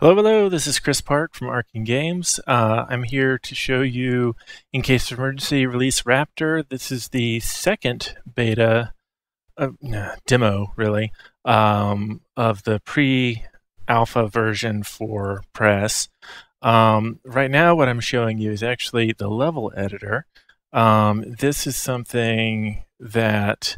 Hello, hello, this is Chris Park from Arcen Games. Uh, I'm here to show you, in case of emergency, release Raptor. This is the second beta, uh, demo really, um, of the pre-alpha version for press. Um, right now what I'm showing you is actually the level editor. Um, this is something that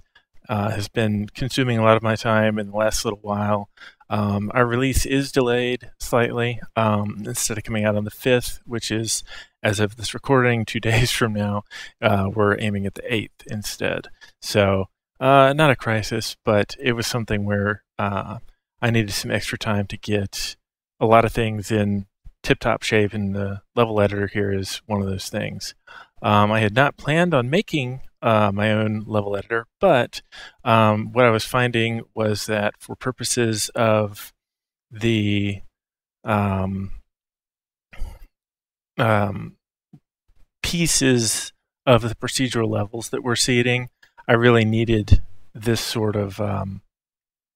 uh, has been consuming a lot of my time in the last little while. Um, our release is delayed slightly. Um, instead of coming out on the 5th, which is, as of this recording, two days from now, uh, we're aiming at the 8th instead. So, uh, not a crisis, but it was something where uh, I needed some extra time to get a lot of things in tip top shape, and the level editor here is one of those things. Um, I had not planned on making uh, my own level editor, but um, what I was finding was that for purposes of the um, um, pieces of the procedural levels that we're seeding, I really needed this sort of um,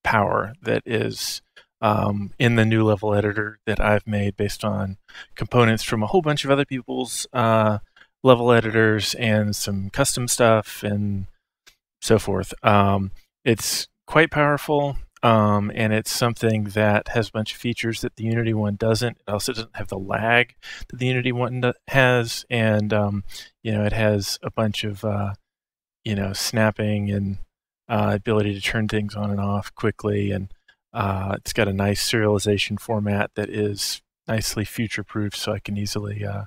power that is um, in the new level editor that I've made based on components from a whole bunch of other people's uh, level editors and some custom stuff and so forth. Um, it's quite powerful, um, and it's something that has a bunch of features that the Unity one doesn't. It also doesn't have the lag that the Unity one has, and um, you know it has a bunch of uh, you know snapping and uh, ability to turn things on and off quickly, and uh, it's got a nice serialization format that is nicely future-proof, so I can easily uh,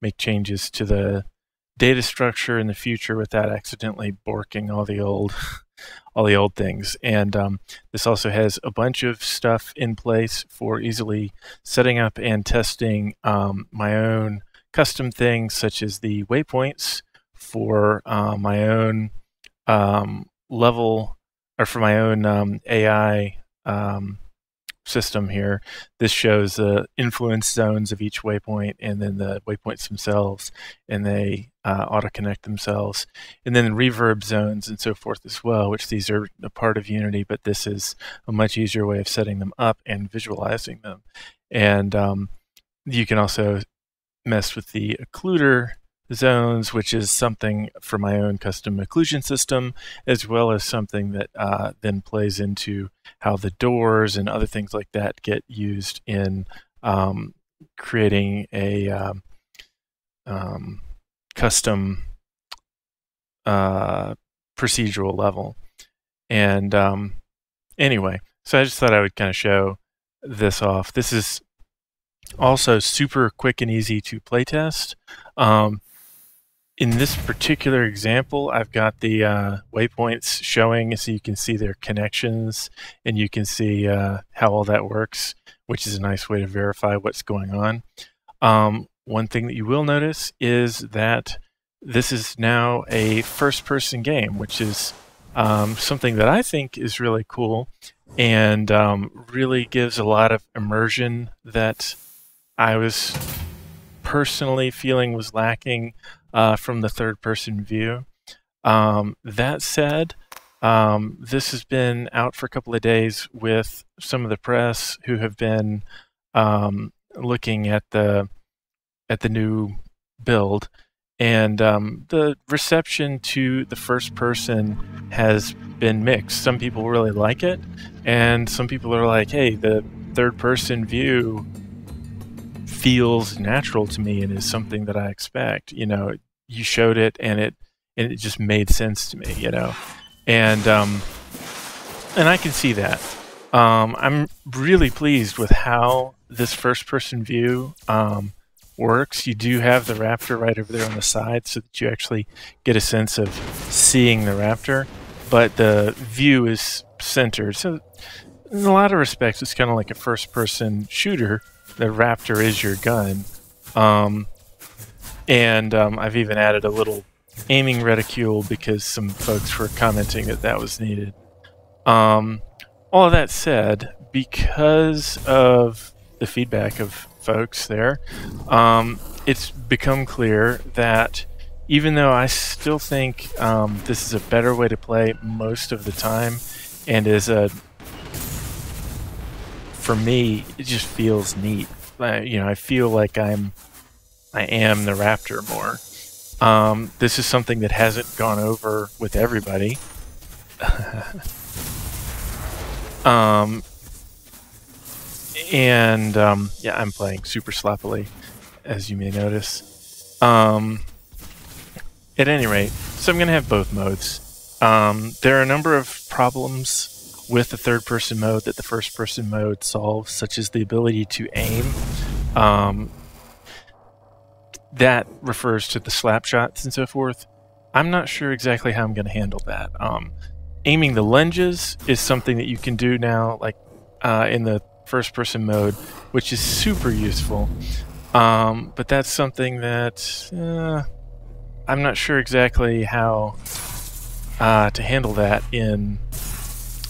make changes to the data structure in the future without accidentally borking all the old all the old things. And um, this also has a bunch of stuff in place for easily setting up and testing um, my own custom things, such as the waypoints for uh, my own um, level or for my own um, AI um, system here. This shows the influence zones of each waypoint and then the waypoints themselves, and they uh, auto-connect themselves. And then reverb zones and so forth as well, which these are a part of Unity, but this is a much easier way of setting them up and visualizing them. And um, you can also mess with the occluder zones, which is something for my own custom occlusion system, as well as something that uh, then plays into how the doors and other things like that get used in um, creating a um, um, custom uh, procedural level. And um, anyway, so I just thought I would kind of show this off. This is also super quick and easy to playtest. Um, in this particular example, I've got the uh, waypoints showing so you can see their connections and you can see uh, how all that works, which is a nice way to verify what's going on. Um, one thing that you will notice is that this is now a first-person game, which is um, something that I think is really cool and um, really gives a lot of immersion that I was personally feeling was lacking uh, from the third person view. Um, that said, um, this has been out for a couple of days with some of the press who have been um, looking at the at the new build, and um, the reception to the first person has been mixed. Some people really like it, and some people are like, "Hey, the third person view feels natural to me and is something that I expect." You know, you showed it and it and it just made sense to me, you know. And um, and I can see that. Um, I'm really pleased with how this first person view um, works. You do have the raptor right over there on the side so that you actually get a sense of seeing the raptor, but the view is centered. So in a lot of respects, it's kind of like a first person shooter. The raptor is your gun. Um, and um, I've even added a little aiming reticule because some folks were commenting that that was needed. Um, all that said, because of the feedback of folks there, um, it's become clear that even though I still think um, this is a better way to play most of the time and is a for me, it just feels neat. Uh, you know, I feel like I'm, I am the Raptor more. Um, this is something that hasn't gone over with everybody. um, and um, yeah, I'm playing super sloppily, as you may notice. Um, at any rate, so I'm going to have both modes. Um, there are a number of problems with the third person mode that the first person mode solves, such as the ability to aim. Um, that refers to the slap shots and so forth. I'm not sure exactly how I'm going to handle that. Um, aiming the lunges is something that you can do now, like uh, in the first person mode, which is super useful. Um, but that's something that uh, I'm not sure exactly how uh, to handle that in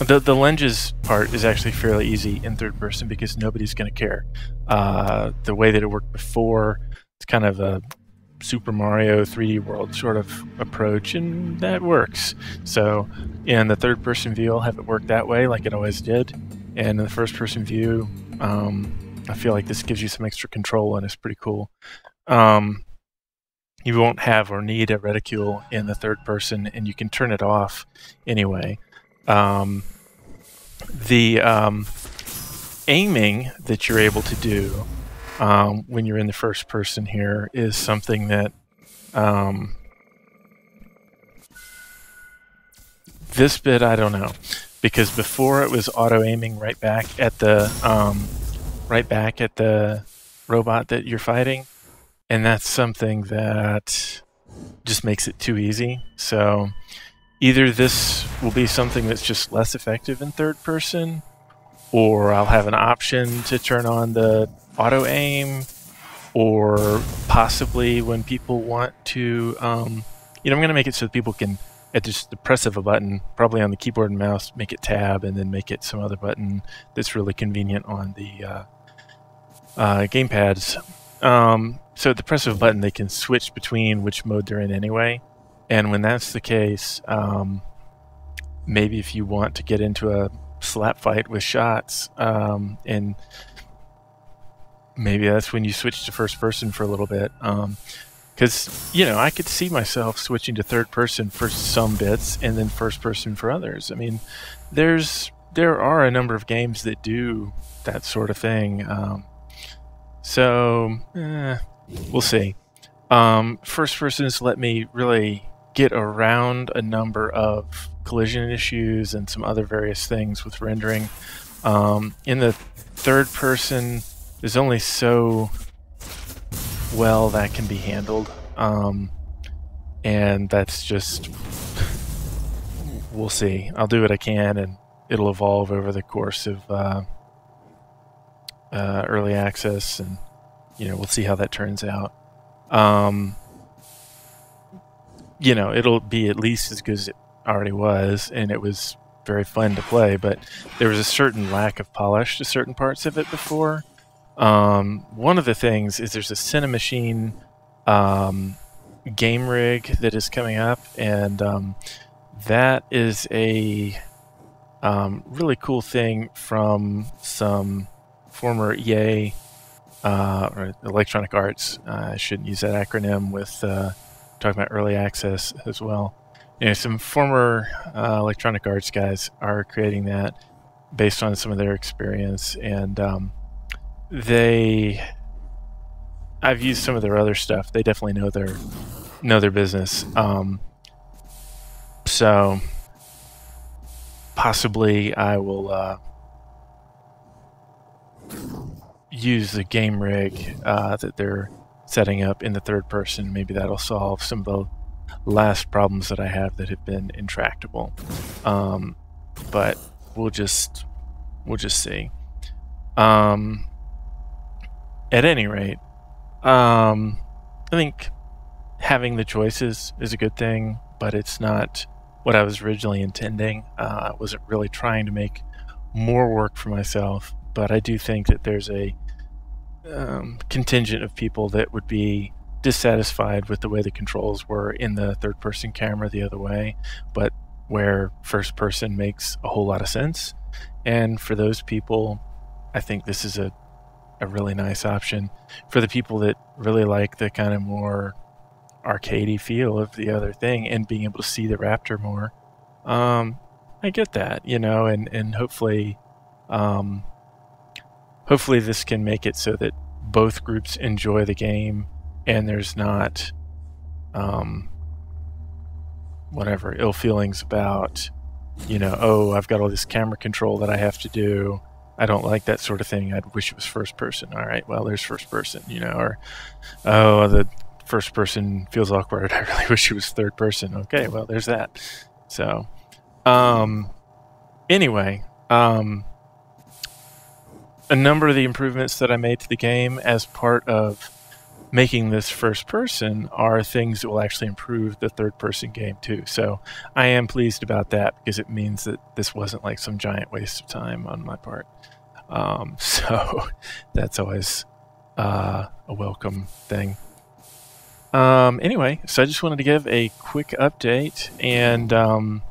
the the lunges part is actually fairly easy in third person because nobody's going to care. Uh, the way that it worked before, it's kind of a Super Mario 3D World sort of approach, and that works. So, in the third person view, I'll have it work that way, like it always did. And in the first person view, um, I feel like this gives you some extra control, and it's pretty cool. Um, you won't have or need a reticule in the third person, and you can turn it off anyway. Um, the um, aiming that you're able to do um, when you're in the first person here is something that um, this bit I don't know. Because before it was auto aiming right back at the um, right back at the robot that you're fighting. And that's something that just makes it too easy. So either this will be something that's just less effective in third person, or I'll have an option to turn on the auto aim, or possibly when people want to, um, you know, I'm going to make it so that people can, at just the press of a button, probably on the keyboard and mouse, make it tab, and then make it some other button that's really convenient on the uh, uh, gamepads. Um, so at the press of a button, they can switch between which mode they're in anyway. And when that's the case, um, maybe if you want to get into a slap fight with shots, um, and maybe that's when you switch to first person for a little bit. Because, um, you know, I could see myself switching to third person for some bits and then first person for others. I mean, there's there are a number of games that do that sort of thing. Um, so, eh, we'll see. Um, first persons let me really get around a number of collision issues and some other various things with rendering. Um, in the third person, there's only so well that can be handled. Um, and that's just, we'll see. I'll do what I can and it'll evolve over the course of uh, uh, early access and, you know, we'll see how that turns out. Um, you know, it'll be at least as good as it already was, and it was very fun to play. But there was a certain lack of polish to certain parts of it before. Um, one of the things is there's a Cinemachine um, game rig that is coming up, and um, that is a um, really cool thing from some former EA uh, or Electronic Arts. Uh, I shouldn't use that acronym with. Uh, talking about early access as well. You know, some former uh, Electronic Arts guys are creating that based on some of their experience, and um, they. I've used some of their other stuff. They definitely know their know their business. Um, so possibly I will uh, use the game rig uh, that they're setting up in the third person. Maybe that'll solve some of the last problems that I have that have been intractable. Um, but we'll just we'll just see. Um, at any rate, um, I think having the choices is a good thing, but it's not what I was originally intending. Uh, I wasn't really trying to make more work for myself, but I do think that there's a um, contingent of people that would be dissatisfied with the way the controls were in the third person camera the other way, but where first person makes a whole lot of sense. And for those people, I think this is a a really nice option for the people that really like the kind of more arcadey feel of the other thing and being able to see the raptor more. Um, I get that, you know, and and hopefully, um, hopefully this can make it so that both groups enjoy the game and there's not, um, whatever ill feelings about, you know, oh, I've got all this camera control that I have to do. I don't like that sort of thing. I'd wish it was first person. All right, well, there's first person, you know, or oh, the first person feels awkward. I really wish it was third person. Okay, well, there's that. So, um, anyway, um, a number of the improvements that I made to the game as part of making this first person are things that will actually improve the third person game too. So I am pleased about that because it means that this wasn't like some giant waste of time on my part. Um, so that's always uh, a welcome thing. Um, anyway, so I just wanted to give a quick update and um,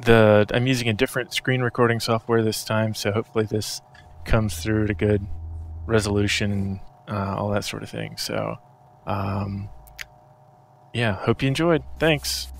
the I'm using a different screen recording software this time, so hopefully this comes through a good resolution and uh, all that sort of thing. So, um, yeah, hope you enjoyed. Thanks.